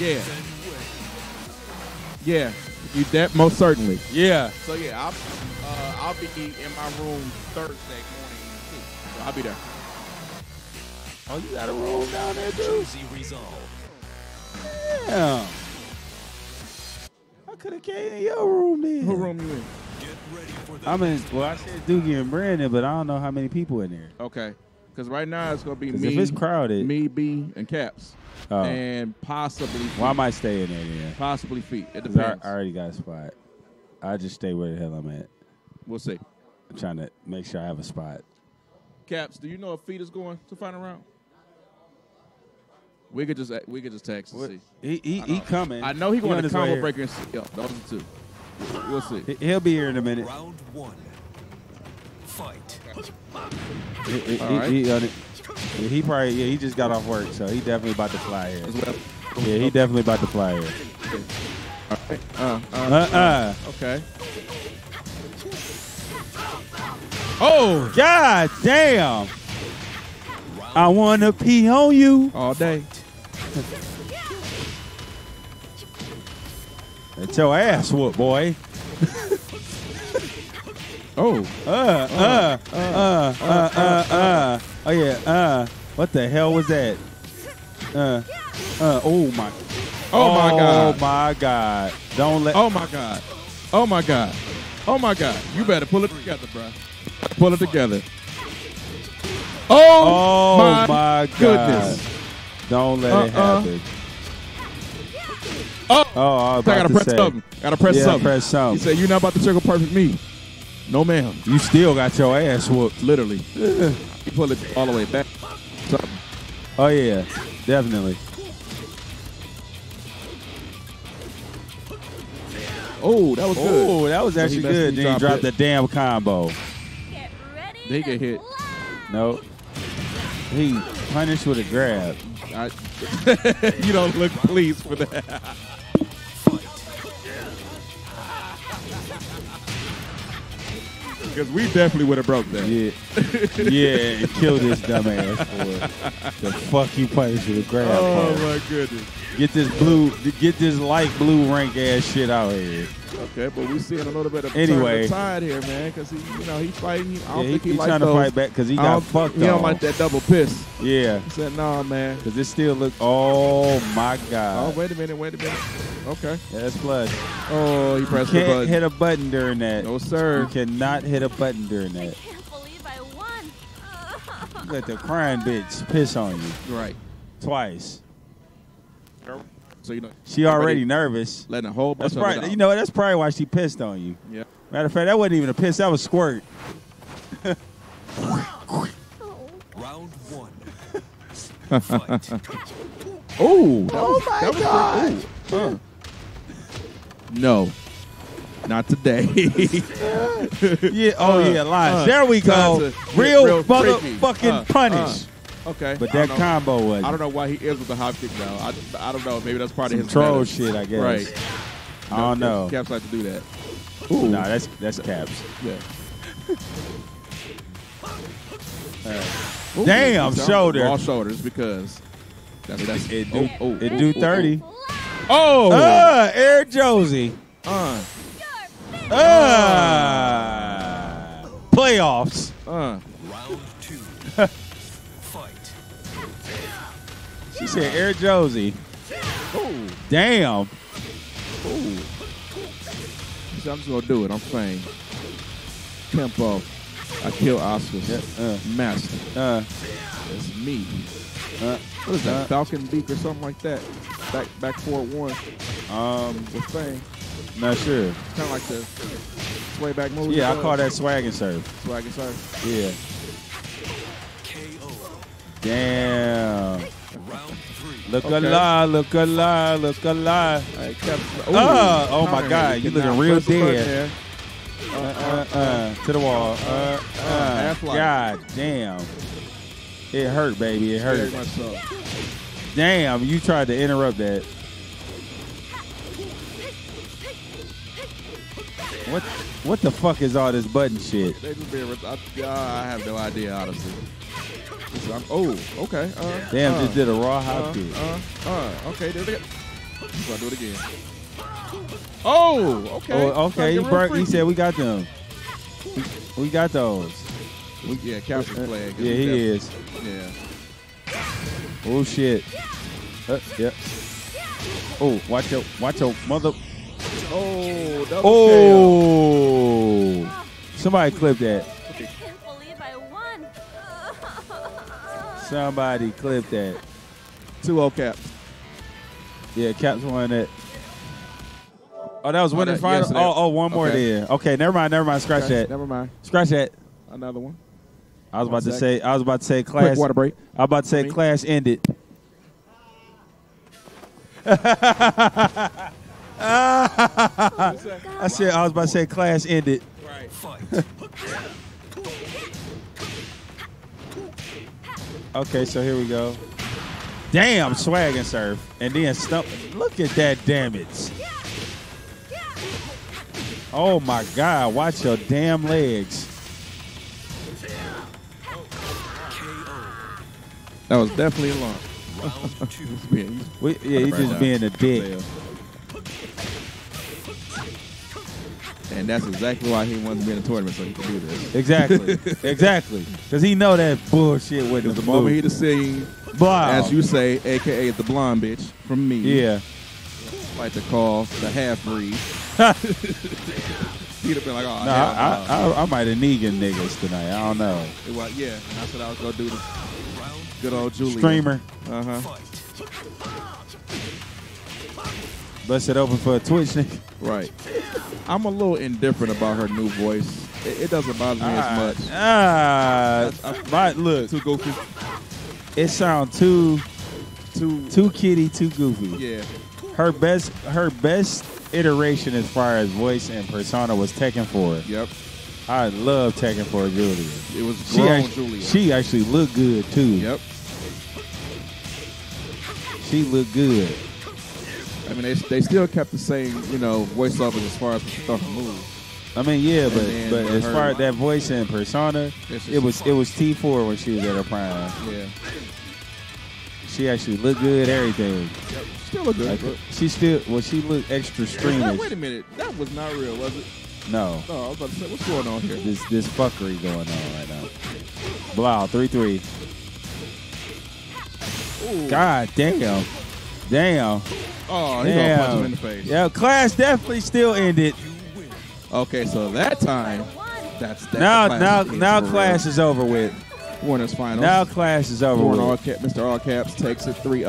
Yeah. Yeah. You that most certainly. Yeah. So yeah, I'll uh, I'll be in my room Thursday morning. too. So I'll be there. Oh, you got a room down there, too? Jersey Resolve. Damn. I could have came in your room then. Who room you in? Get ready for the I'm in. Well, I said Doogie and Brandon, but I don't know how many people in there. Okay. Because right now it's gonna be me, if it's crowded- me, B, and Caps, Oh. and possibly Why Well, I Feet. might stay in there possibly feet. It 'Cause I, depends. I already got a spot. I just stay where the hell I'm at. We'll see. I'm trying to make sure I have a spot. Caps, do you know if feet is going to final round? We could just we could just text and What- see. He he, I he know. coming. I know he on going to his way combo breaker and see. Yeah, those are two. We'll see. He- He'll be here in a minute. round one. Fight. He, he, right. he on it. Yeah, he probably yeah he just got off work, so he definitely about to fly here. Yeah, he definitely about to fly here. Uh, uh, Uh uh. okay. Oh, God damn! I wanna pee on you. all day. That's your ass whoop, boy. Oh, Uh, uh, uh, uh, uh, uh. Oh yeah, uh. What the hell was that? Uh, uh. Oh my. oh my God. Oh my God! Don't let. Oh my God. Oh my God. Oh my God. You better pull it together, bro. Pull it together. Oh, Oh my, God! goodness. Don't let it Uh-uh. happen. Oh, Oh, I I gotta to press say. something. Gotta press Yeah, something. press something. He said, "You're not about to circle perfect me." No, ma'am. You still got your ass whooped. Literally. you pull it all the way back. Something. Oh yeah, definitely. Oh, that was good. Oh, that was actually messed- good. he Then he dropped dropped it. the damn combo. Get ready They get hit. fly. No. He punished with a grab. I, you don't look pleased for that. Because we definitely would have broke that. Yeah. yeah, and killed his dumb ass for. The fuck you punished with a grab. Oh for? my goodness. Get this blue, get this light blue rank ass shit out here. Okay, but we seeing a little bit of Anyway. turn of the tide here, man. Because he, you know, he's fighting. I don't Yeah, he, think he, he likes trying to fight back because he got don't- fucked He don't like that double piss. Yeah, He said, "Nah, man." because it still look. Oh my oh, god. Oh, wait a minute, wait a minute. Okay. Yeah, that's flush. Oh, he pressed the Can't button. hit a button during that. no, You sir. cannot hit a button during that. I that. can't believe I won. You let the crying bitch piss on you Right. twice. So you know, She already nervous. letting a whole bunch That's of probably out. you know that's probably why she pissed on you. Yeah. Matter of fact, that wasn't even a piss. That was squirt. Round one. Fight. Oh, oh my god! Huh. No, not today. Yeah. Oh Uh, yeah, lines. uh, there we go. to Real, real freaky. motherfucking Uh, punish. Okay, but that combo was I don't know why he is with the hop kick now. I, I don't know. Maybe that's part of his troll shit, I guess. Right. I don't know. Caps like to do that. Ooh. Nah, that's that's caps. Yeah. Damn, shoulder. All shoulders because that's that's It do, oh, oh, it do thirty. Oh, Uh, Air Josie. uh, Uh, playoffs. uh. She said Air Josie. Oh, Damn. oh. So I'm just gonna do it. I'm saying tempo. I kill Oscars. Yeah, uh. Master. Uh, It's me. uh, What is that? Uh. Falcon Beak or something like that. Back back four one. um, The thing. not sure. Kind of like the sway back move. Yeah, I call that swag and serve. swag and serve. Yeah. KO. Damn. Look Okay. alive, look alive, look alive. I kept, Ah, oh my God, you looking real press the button dead. Uh, uh, uh, to the wall. Uh, uh. God damn. It hurt, baby. It hurt. Damn, you tried to interrupt that. What what the fuck is all this button shit? They just being, I, I have no idea, honestly. This- I'm- oh, okay. Uh, Damn, uh, just did a raw uh, hop kick. uh, uh, okay, there they go. So I do it again. Oh, okay. Oh, okay. He, Like, he said we got them. We, we got those. We- yeah, Captain Flag. Yeah, he is. Yeah. Oh shit. Uh, yeah. Oh, watch out. watch out, mother. Oh, double Oh, somebody clip that. Somebody clip that. Two O caps. Yeah, Caps won that. Oh, that was oh, winning that- final. yes, oh, oh, one more okay. there. Okay, never mind, never mind. Scratch Okay, that. Never mind. Scratch that. Another one. I was One about to say. I was about to say Quick class. water break. I was about to say class ended. I said I was about to say class ended. Okay, so here we go. Damn, swag and surf, and then stump. Look at that damage. Oh my God! Watch your damn legs. That was definitely a lump. Round two. Yeah, he's- We, yeah, he's Right just now. being a dick. And that's exactly why he wanted to be in the tournament so he could do this. Exactly, exactly. Because he know that bullshit with the the moment he to sing, Blah. as you say, aka the blonde bitch from me, yeah. like to call the half breed, he'd have been like, oh, hell I. I, I, I might have Negan niggas tonight. I don't know. It was- yeah, I said I was gonna do the good old Julie. Streamer, Uh huh. bust it open for a Twitch nigga. Right. I'm a little indifferent about her new voice. It, it doesn't bother me as much. Ah, I- my, look, Too goofy. it sounds too, Too. too kitty, too goofy. Yeah. Her best, her best iteration as far as voice and persona was Tekken 4. Yep. I love Tekken 4 Julia. It was She actually, Julia. she actually looked good too. Yep. She looked good. I mean, they, they still kept the same, you know, voiceovers as far as the stuff moves. I mean, yeah, but then but as her- far as that voice and persona, it was it was T4 when she was at her prime. Yeah. She actually looked good, everything. Still look good. Like, she still well, she looked extra streamish. wait a minute. That was not real, was it? No, No, I was about to say, what's going on here? this this fuckery going on right now. Blau three three. Ooh. God damn, damn, Oh, he gonna punch him in the face. Yeah, class definitely still ended. Okay, so that time, that's that. Now class now now real. class is over with. Winners finals. Now class is over with. all cap, Mr. All Caps takes it 3-0.